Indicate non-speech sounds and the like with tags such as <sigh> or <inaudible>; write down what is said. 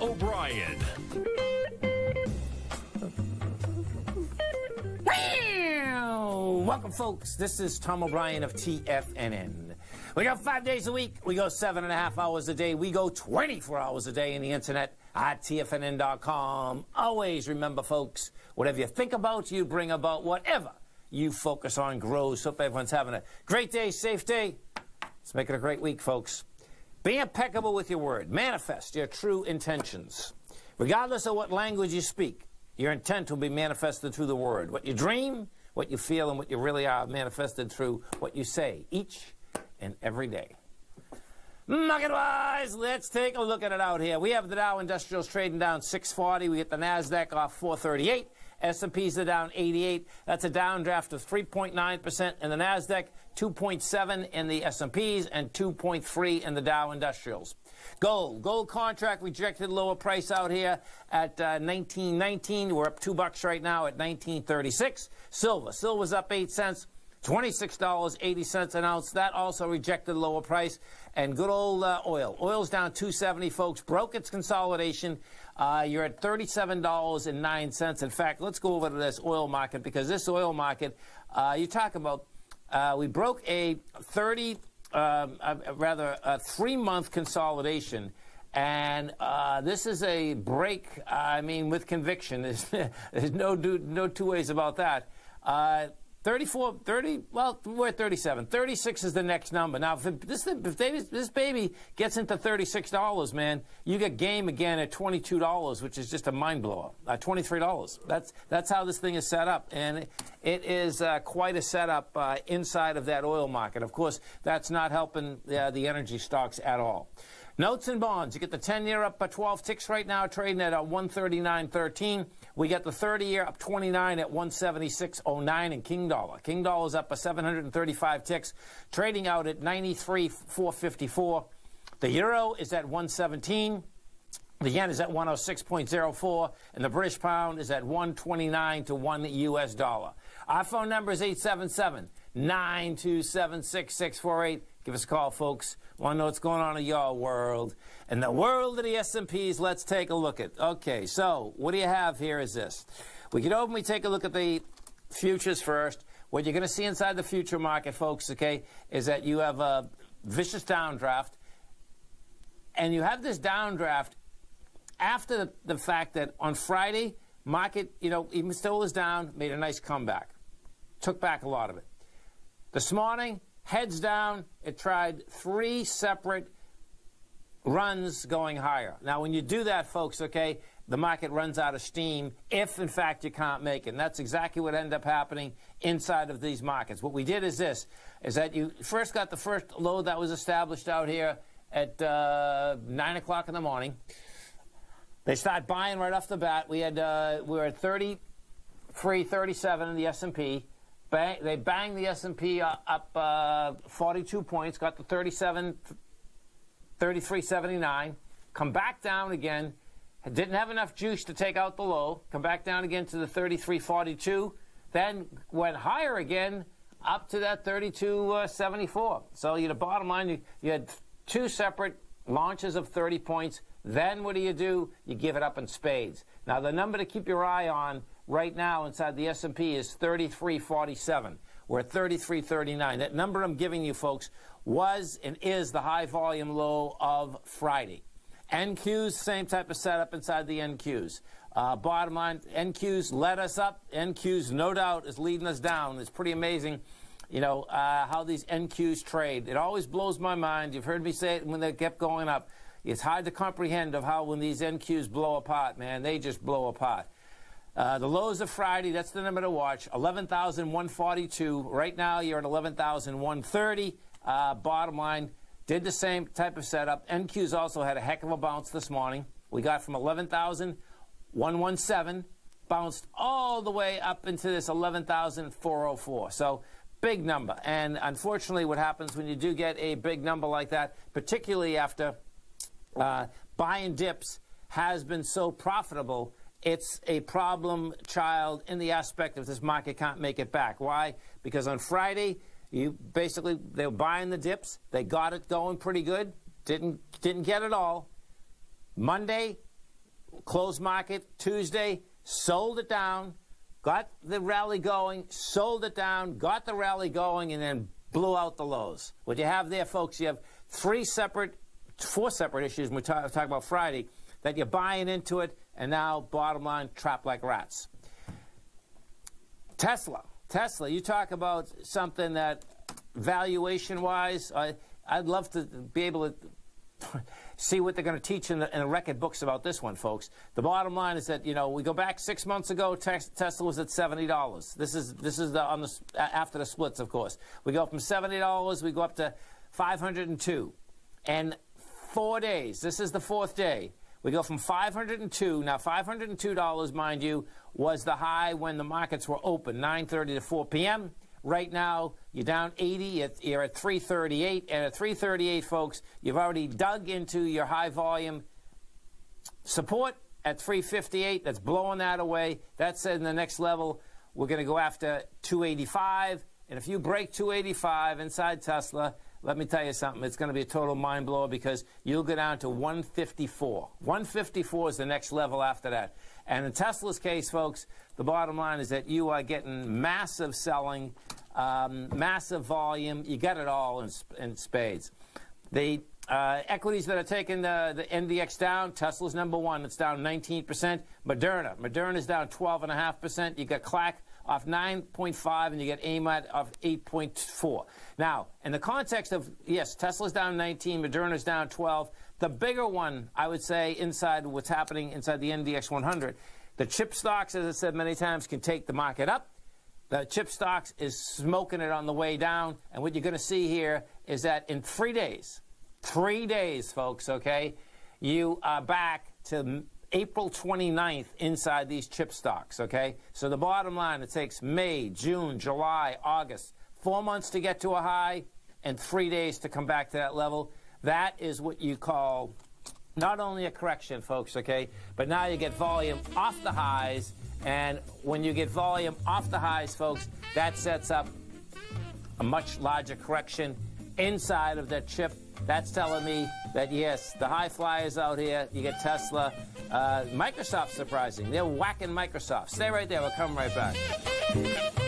O'Brien. Welcome, folks. This is Tom O'Brien of TFNN. We go five days a week. We go seven and a half hours a day. We go 24 hours a day in the internet at TFNN.com. Always remember, folks, whatever you think about, you bring about. Whatever you focus on grows. Hope everyone's having a great day, safe day. Let's make it a great week, folks. Be impeccable with your word. Manifest your true intentions. Regardless of what language you speak, your intent will be manifested through the word. What you dream, what you feel, and what you really are manifested through what you say each and every day. Market wise, let's take a look at it out here. We have the Dow Industrials trading down 640. We get the Nasdaq off 438. S&Ps are down 88. That's a downdraft of 3.9% in the Nasdaq, 2.7 in the S&Ps, and 2.3 in the Dow Industrials. Gold, gold contract rejected lower price out here at uh, 1919. We're up two bucks right now at 1936. Silver, silver's up eight cents. $26.80 an ounce. That also rejected lower price. And good old uh, oil. Oil's down 270, folks. Broke its consolidation. Uh, you're at $37.09. In fact, let's go over to this oil market because this oil market, uh, you talk about, uh, we broke a 30, um, rather, a three-month consolidation. And uh, this is a break, I mean, with conviction. There's, <laughs> there's no, do, no two ways about that. Uh, 34, 30, well, we're at 37. 36 is the next number. Now, if, this, if they, this baby gets into $36, man, you get game again at $22, which is just a mind blower. Uh, $23. That's, that's how this thing is set up. And it is uh, quite a setup uh, inside of that oil market. Of course, that's not helping uh, the energy stocks at all. Notes and bonds. You get the 10 year up by 12 ticks right now, trading at uh, 139.13. We get the 30 year up 29 at 176.09 in King Dollar. King Dollar is up by 735 ticks, trading out at 93.454. The euro is at 117. The yen is at 106.04, and the British pound is at 129 to 1 US dollar. Our phone number is 877 927 6648. Give us a call, folks. Want to know what's going on in your world. In the world of the S&Ps, let's take a look at. Okay, so what do you have here is this. We get and we take a look at the futures first. What you're going to see inside the future market, folks, okay, is that you have a vicious downdraft. And you have this downdraft after the, the fact that on Friday, market, you know, even still was down, made a nice comeback. Took back a lot of it. This morning, heads down. It tried three separate runs going higher. Now, when you do that, folks, okay, the market runs out of steam if, in fact, you can't make it. And that's exactly what ended up happening inside of these markets. What we did is this, is that you first got the first low that was established out here at uh, 9 o'clock in the morning. They start buying right off the bat. We had uh, we were at 33, 37 in the S&P. Bang, they banged the S&P up, up uh, 42 points, got to 37, 33.79. Come back down again. Didn't have enough juice to take out the low. Come back down again to the 33.42. Then went higher again up to that 32.74. so you, the bottom line, you, you had two separate launches of 30 points. Then what do you do? You give it up in spades. Now the number to keep your eye on right now inside the S&P is 3347. We're at 3339. That number I'm giving you folks was and is the high volume low of Friday. NQs, same type of setup inside the NQs. Uh, bottom line, NQs led us up. NQs, no doubt, is leading us down. It's pretty amazing, you know, uh, how these NQs trade. It always blows my mind. You've heard me say it when they kept going up. It's hard to comprehend of how when these NQs blow apart, man, they just blow apart. Uh, the lows of Friday, that's the number to watch, 11,142. Right now, you're at 11,130. Uh, bottom line, did the same type of setup. NQs also had a heck of a bounce this morning. We got from 11,117, bounced all the way up into this 11,404. So big number. And unfortunately, what happens when you do get a big number like that, particularly after uh, buying dips has been so profitable, it's a problem child in the aspect of this market can't make it back. Why? Because on Friday, you basically they were buying the dips, they got it going pretty good, didn't didn't get it all. Monday, closed market Tuesday, sold it down, got the rally going, sold it down, got the rally going, and then blew out the lows. What you have there, folks, you have three separate, four separate issues. we talk, talk about Friday that you're buying into it, and now, bottom line, trapped like rats. Tesla. Tesla, you talk about something that valuation wise, I, I'd love to be able to <laughs> see what they're going to teach in the, in the, record books about this one, folks. The bottom line is that you know we go back six months ago, Tesla was at seventy dollars. This is this is the, on the after the splits, of course. We go from seventy dollars, we go up to five hundred and two, and four days. This is the fourth day. We go from 502. Now, $502, mind you, was the high when the markets were open, 9:30 to 4 p.m. Right now, you're down 80. You're at 338. And at 338, folks, you've already dug into your high volume support at 358. That's blowing that away. That said, in the next level, we're going to go after 285. And if you break 285 inside Tesla, let me tell you something. It's going to be a total mind blower because you'll go down to 154. 154 is the next level after that. And in Tesla's case, folks, the bottom line is that you are getting massive selling, um, massive volume. You get it all in, in spades. The uh, equities that are taking the, the NDX down, Tesla's number one. It's down 19%. Moderna. Moderna is down 12.5%. You got Clack off 9.5, and you get AMAT off 8.4. Now, in the context of, yes, Tesla's down 19, Moderna's down 12. The bigger one, I would say, inside what's happening inside the NDX 100, the chip stocks, as I said many times, can take the market up. The chip stocks is smoking it on the way down. And what you're going to see here is that in three days, three days, folks, okay, you are back to April 29th inside these chip stocks, okay? So the bottom line, it takes May, June, July, August, four months to get to a high and three days to come back to that level. That is what you call not only a correction, folks, okay, but now you get volume off the highs. And when you get volume off the highs, folks, that sets up a much larger correction inside of that chip that's telling me that, yes, the high flyers out here, you get Tesla. Uh, Microsoft surprising. They're whacking Microsoft. Stay right there. We'll come right back.